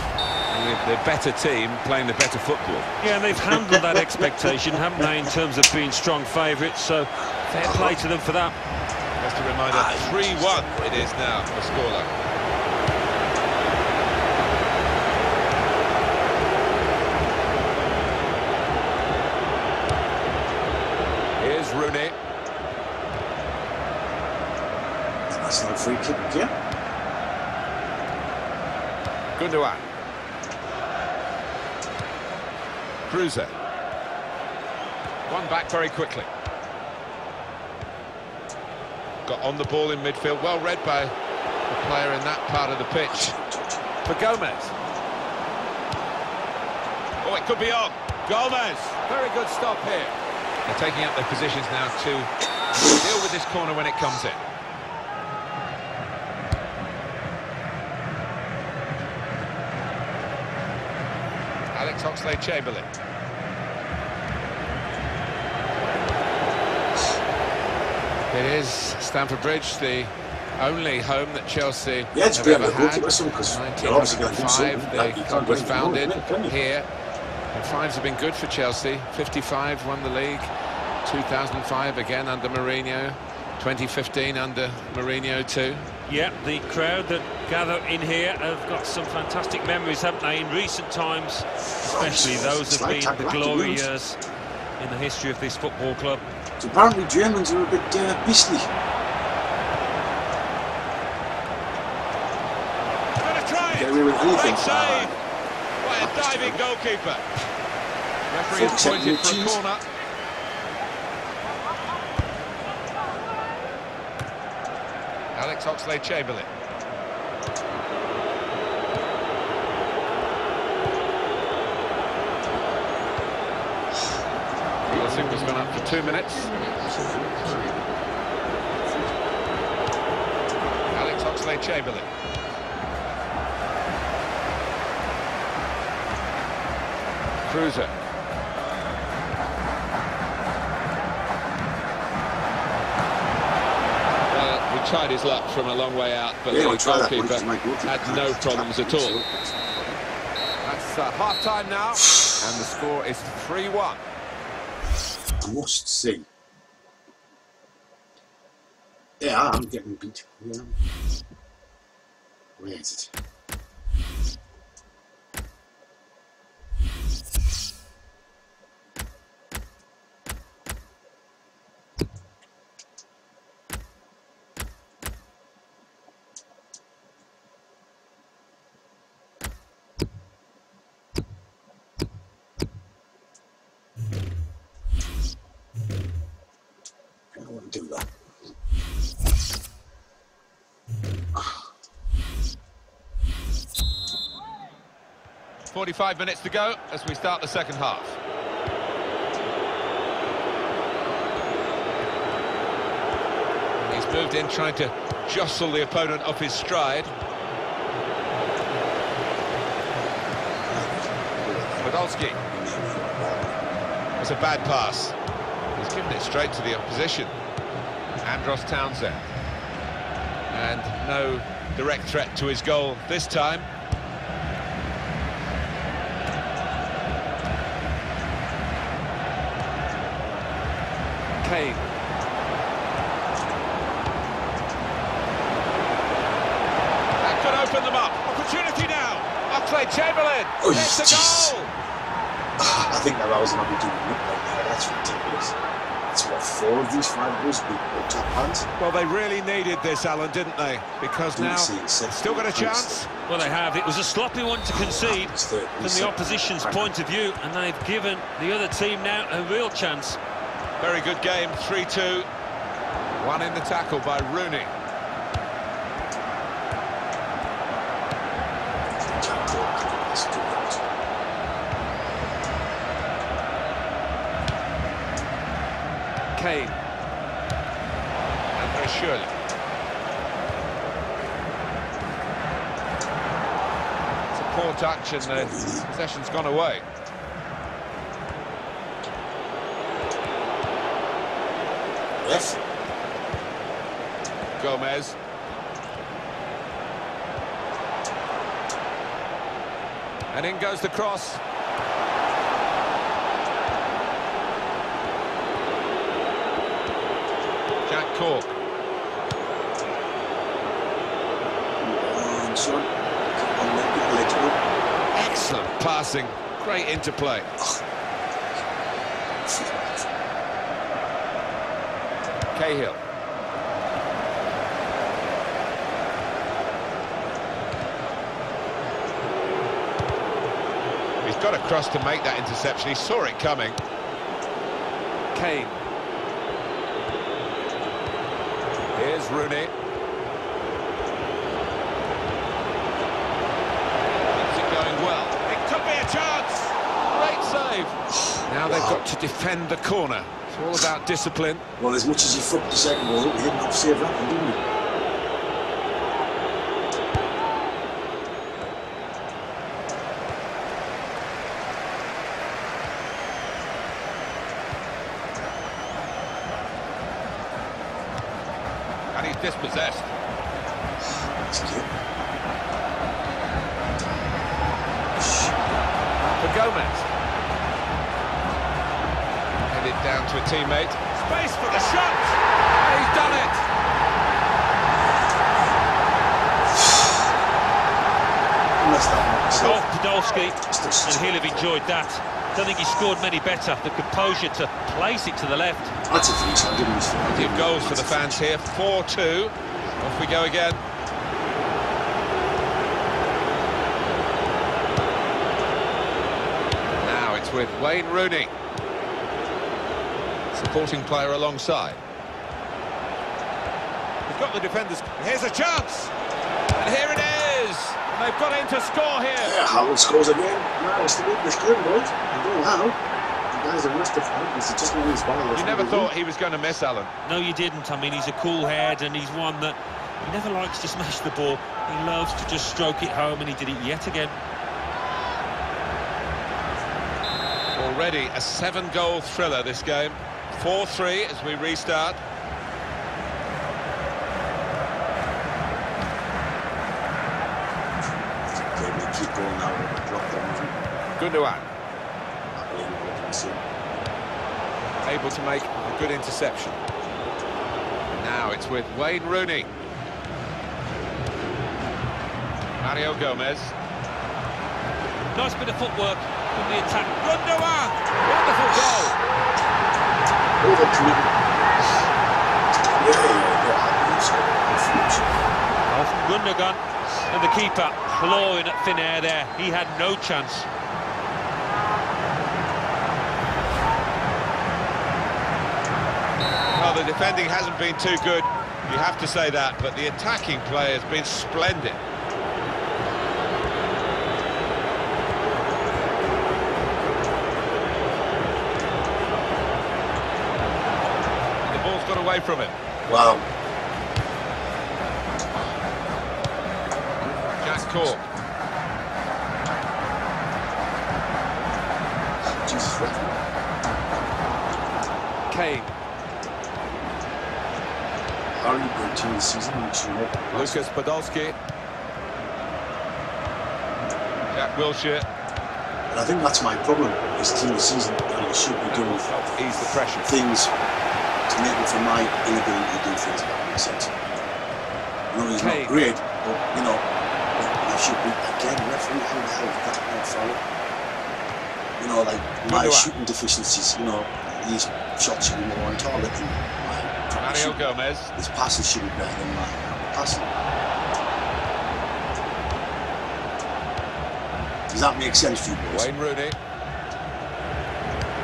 With the better team playing the better football. Yeah, and they've handled that expectation, haven't they, in terms of being strong favourites, so fair play to them for that. Just a reminder, ah, 3-1 it is now, the scoreline. Here's Rooney. That's not a free kick again. Gundogan. Kruse. One back very quickly. Got on the ball in midfield, well read by the player in that part of the pitch. For Gomez. Oh, it could be on. Gomez. Very good stop here. They're taking up their positions now to deal with this corner when it comes in. Alex Oxlade-Chamberlain. It is Stamford Bridge, the only home that Chelsea Yeah, it's have a bit of ever had. goalkeeper, son, 'cause they're obviously gonna do 1905, something. The club was founded can you? Can you? here. And fives have been good for Chelsea. 55 won the league. 2005 again under Mourinho. 2015 under Mourinho too. Yeah, the crowd that gather in here have got some fantastic memories, haven't they, in recent times, especially those have been the back, to be glory years in the history of this football club. So apparently Germans are a bit uh, beastly. Gonna try Get away with anything. Great save by a diving goalkeeper. Referee has Full pointed for a corner. Alex Oxlade-Chamberlain. The signal's gone up for two minutes. Alex Oxlade-Chamberlain. Kruse. Well, he tried his luck from a long way out, but Yeah, the I'll try that one, goalkeeper 'cause my goalkeeper had no problems at all. That's uh, half-time now, and the score is 3-1. Must see. Yeah, I'm getting beat. Yeah. Where is it? 45 minutes to go as we start the second half. He's moved in trying to jostle the opponent off his stride. Podolski. That's a bad pass. He's given it straight to the opposition. Andros Townsend. And no direct threat to his goal this time. Kane. That could open them up. Opportunity now. Oxlade-Chamberlain. Oh, it's a goal. Ah, I think that I was going to be doing it like that. That's ridiculous. That's what, four of these five goals with with top hands? Well, they really needed this, Alan, didn't they? Because Didn't now see it set still got a chance. Well, they have. It was a sloppy one to concede from the opposition's point of view, and they've given the other team now a real chance. Very good game, 3-2. One in the tackle by Rooney. Kane. Andre Schürrle. It's a poor touch and the possession's gone away. Gomez. And in goes the cross. Jack Cork. And son. Come on, let the legs go. Excellent passing. Great interplay. Oh, Cahill. He's got across to make that interception. He saw it coming. Kane. Here's Rooney. Keeps it going well. It could be a chance. Great save. Now they've got to defend the corner. It's all about discipline. Well, as much as he fucked the second goal, he didn't have save that one, didn't he? And he's dispossessed. For Gomez. Headed down to a teammate. Space for the shot! And he's done it! He messed that one up Goal himself. Podolski, and he'll have enjoyed that. Don't think he scored many better. The composure to place it to the left. That's a finish. I'll give him his I'll give Give him goals for the fans here. 4-2. Off we go again. Now it's with Wayne Rooney. Supporting player alongside. We've got the defenders. Here's a chance! And here it is! And they've got in to score here. Yeah, Howard scores again. No, it's the weakness game, boys. I don't know how. The guy's a worst of them. Just one of his balls. You never thought he was going to miss, Alan. No, you didn't. I mean, he's a cool head, and he's one that he never likes to smash the ball. He loves to just stroke it home, and he did it yet again. Already a seven-goal thriller, this game. 4-3 as we restart. Okay, we keep going now. We'll drop down. Gundogan I believe we're going to see. able to make a good interception. Now it's with Wayne Rooney. Mario Gomez. Nice bit of footwork from the attack. Gundogan! Wonderful goal! Over yeah, yeah. A Off Gundogan, and the keeper clawing at thin air there. He had no chance. Well, the defending hasn't been too good, you have to say that, but the attacking play has been splendid. Away from him. Wow. Jack Cork. Kane. Harry good team this season. We should know. Lucas Podolski. Jack Wilshere. And I think that's my problem. This team this season, and we should be doing ease the pressure. things make it for my inability to do things. That makes sense. Know, he's not great, but you know, he should be again referee. How the hell that not foul? You know, like my shooting deficiencies. You know, these shots should be more on target than my Mario. Gomez. His passes should be better than my passing. Does that make sense to you boys? Wayne Rooney.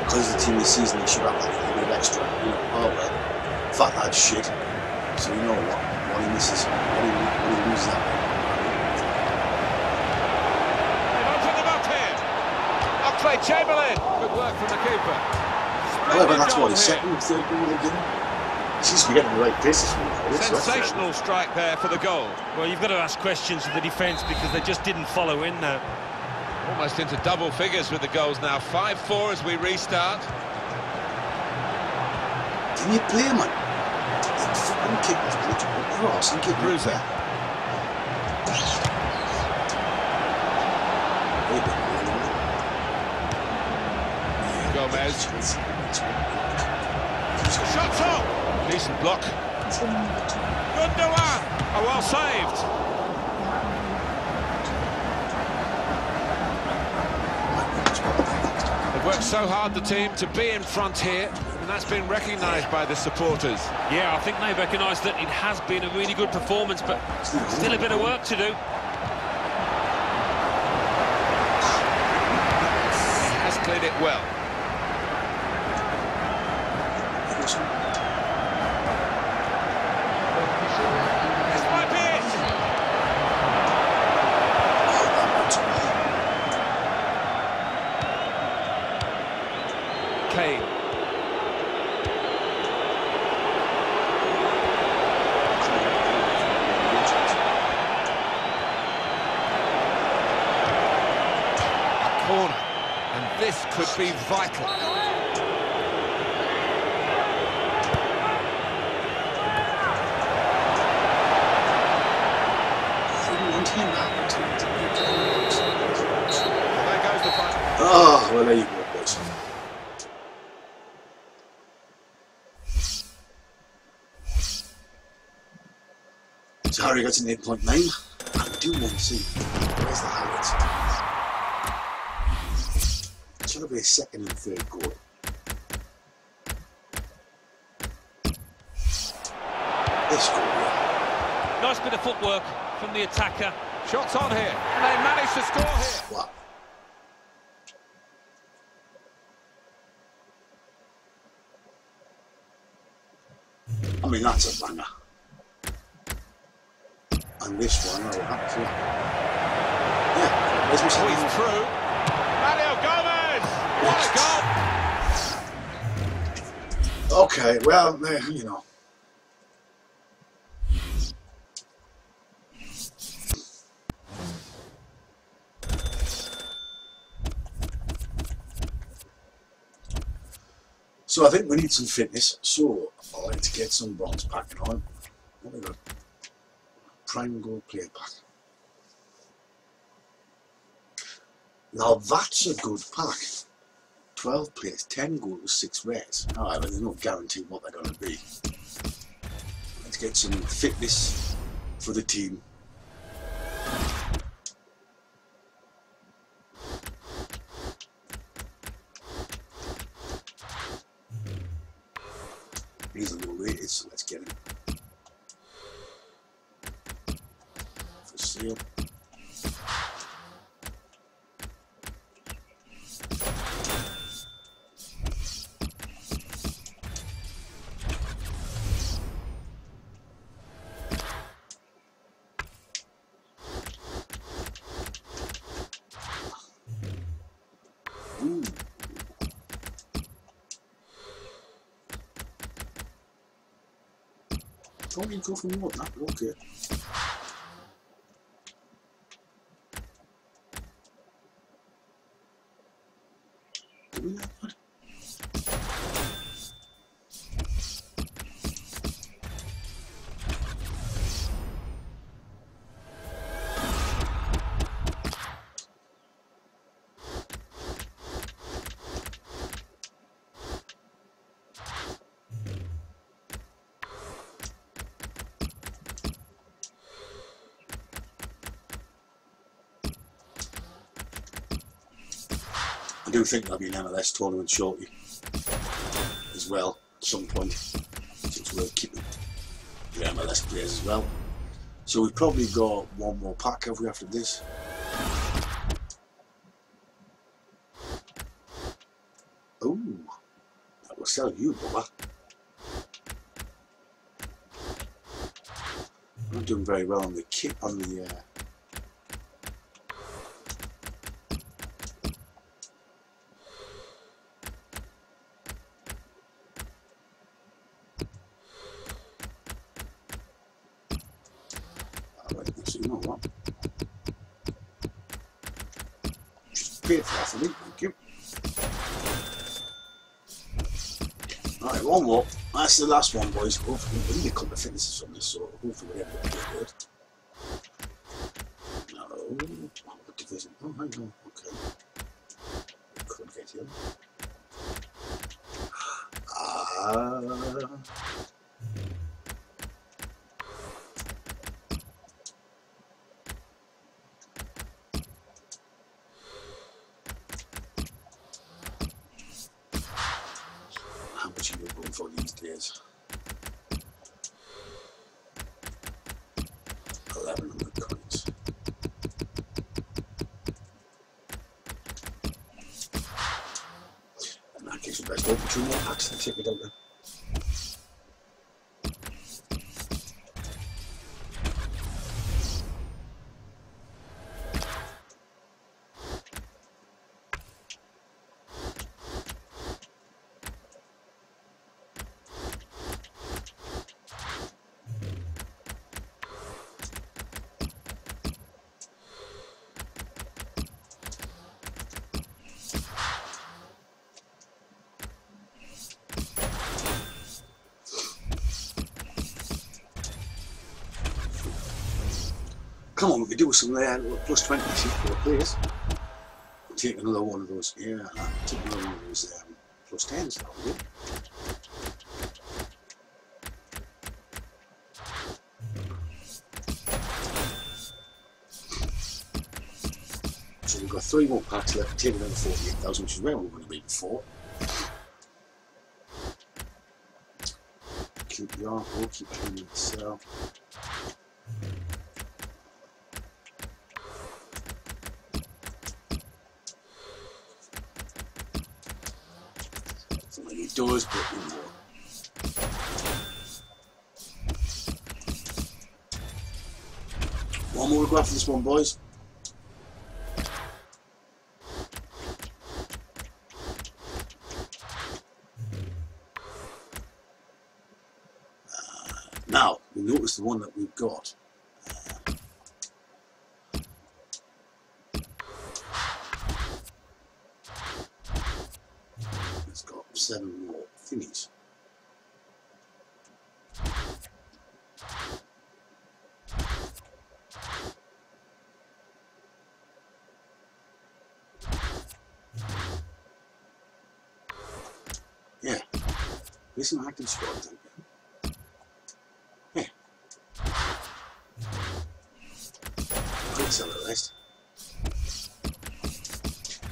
Because the team this season, they should have like a little bit of extra. You know, oh well, fat lad's shit. So you know what? What he misses, what he, what he loses out. Oxlade Chamberlain. Good work from the keeper. However, Splendid that's what his second or third goal again. He seems to be getting the right places for it. so that's fair. Sensational strike there for the goal. Well, you've got to ask questions of the defence because they just didn't follow in there. Almost into double figures with the goals now. 5-4 as we restart. Can you play, man? That fucking kick was good. Cross and kick. Kruse. Gomez. Shots on. Decent block. Gundogan. Oh, well saved. They've worked so hard, the team, to be in front here, and that's been recognised by the supporters. Yeah, I think they recognise that it has been a really good performance, but still a bit of work to do. Has cleared it well. This might be it. Kane. A corner. And this could be vital. Oh, well, there you go, Harry got an 8.9. I do want to see where's the highlights. Should have been second and third goal. This goal, yeah. Nice bit of footwork from the attacker. Shots on here. And they managed to score here. Wow. I mean, that's a banger. And this one, I'll have to. Yeah, Oh, second. through. Okay, well, you know. So I think we need some fitness. So I like to get some bronze packing on. What we got? Prime gold play pack. Now that's a good pack. 12 plays, 10 goals, 6 rares. However, there's no guarantee what they're going to be. Let's get some fitness for the team. These are low rated, so let's get them. For sale. Ooh. Don't you go for more that? Okay. Do think there'll be an MLS tournament shortly as well at some point since we're keeping the MLS players as well. So we've probably got one more pack have we after this. Ooh, that will sell you, Bubba. Not doing very well on the kit on the uh, Alright, actually, you know what? For me, thank you. Alright, one more. That's the last one, boys. Hopefully, we need a couple of finishes from this, so hopefully able to get good. No. What division? Oh, hang on. Okay. Could get him. Ah. How much are you going for these days? Eleven hundred coins. In that case, we best open two more packs and take it out there. Come on, we do some there. Plus 20 see for. Take another one of those. Yeah, take another one of those um, plus 10s. That would be. So we've got three more packs left. Take another 48,000, which is where we were going to be before. Keep the artwork, keep cleaning the cell. You know. One more graph for this one, boys. Uh, now, we notice the one that we've got. uh, It's got seven more thingies. Yeah. An active then. Yeah. Quick seller list.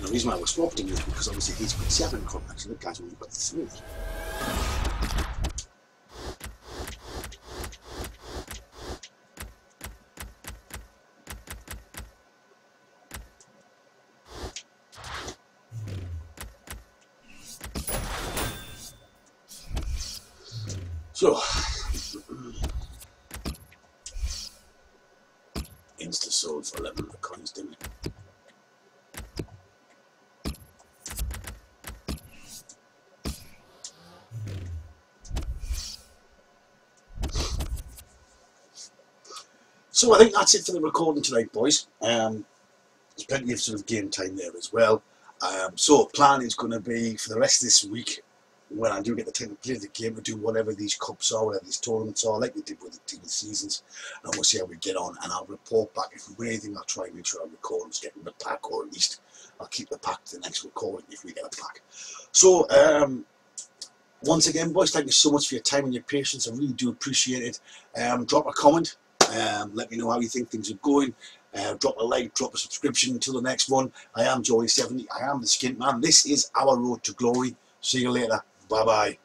The reason why we swapped him is because obviously he's got seven contacts and the guy's only got three. So, insta sold for 11 coins, didn't it? So I think that's it for the recording tonight, boys. Um, there's plenty of sort of game time there as well. Um, so plan is going to be for the rest of this week, when I do get the time to play the game, to do whatever these cups are, whatever these tournaments are, like we did with the team of seasons, and we'll see how we get on. And I'll report back if we win anything. I'll try and make sure I record and get in the pack, or at least I'll keep the pack to the next recording if we get a pack. So. Um, once again, boys, thank you so much for your time and your patience. I really do appreciate it. Um, drop a comment. Um, let me know how you think things are going. Uh, drop a like, drop a subscription until the next one. I am Geordie70. I am the Skint Man. This is our road to glory. See you later. Bye bye.